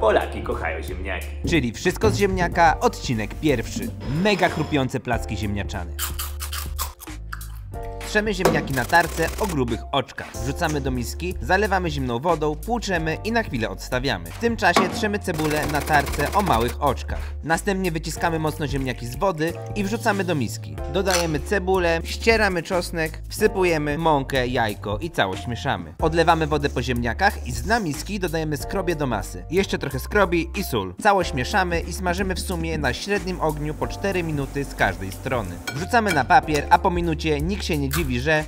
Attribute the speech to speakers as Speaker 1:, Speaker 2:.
Speaker 1: Polaki kochają ziemniaki.
Speaker 2: Czyli wszystko z ziemniaka, odcinek pierwszy. Mega chrupiące placki ziemniaczane. Trzemy ziemniaki na tarce o grubych oczkach. Wrzucamy do miski, zalewamy zimną wodą, płuczemy i na chwilę odstawiamy. W tym czasie trzemy cebulę na tarce o małych oczkach. Następnie wyciskamy mocno ziemniaki z wody i wrzucamy do miski. Dodajemy cebulę, ścieramy czosnek, wsypujemy mąkę, jajko i całość mieszamy. Odlewamy wodę po ziemniakach i z dna miski dodajemy skrobie do masy. Jeszcze trochę skrobi i sól. Całość mieszamy i smażymy w sumie na średnim ogniu po 4 minuty z każdej strony. Wrzucamy na papier, a po minucie nikt się nie dziwi, że